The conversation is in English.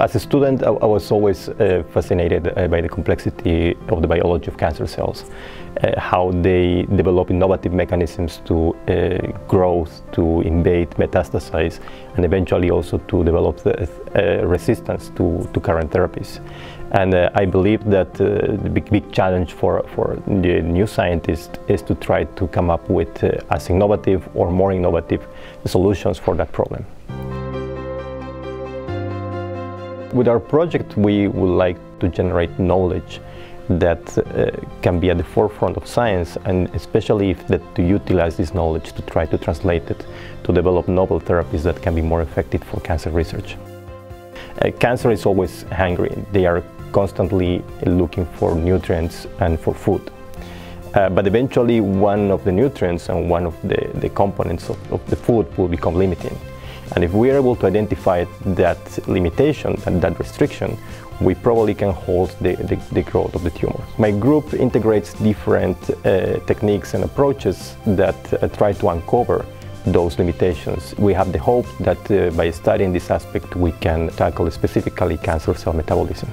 As a student, I, was always uh, fascinated uh, by the complexity of the biology of cancer cells, uh, how they develop innovative mechanisms to uh, grow, to invade, metastasize, and eventually also to develop the, uh, resistance to, to current therapies. And uh, I believe that the big, big challenge for, for the new scientists is to try to come up with as innovative or more innovative solutions for that problem. With our project, we would like to generate knowledge that uh, can be at the forefront of science and especially if that to utilize this knowledge to try to translate it to develop novel therapies that can be more effective for cancer research. Uh, cancer is always hungry. They are constantly looking for nutrients and for food. Uh, but eventually one of the nutrients and one of the, the components of, of the food will become limiting. And if we are able to identify that limitation and that restriction, we probably can halt the, the, the, growth of the tumor. My group integrates different uh, techniques and approaches that uh, try to uncover those limitations. We have the hope that uh, by studying this aspect we can tackle specifically cancer cell metabolism.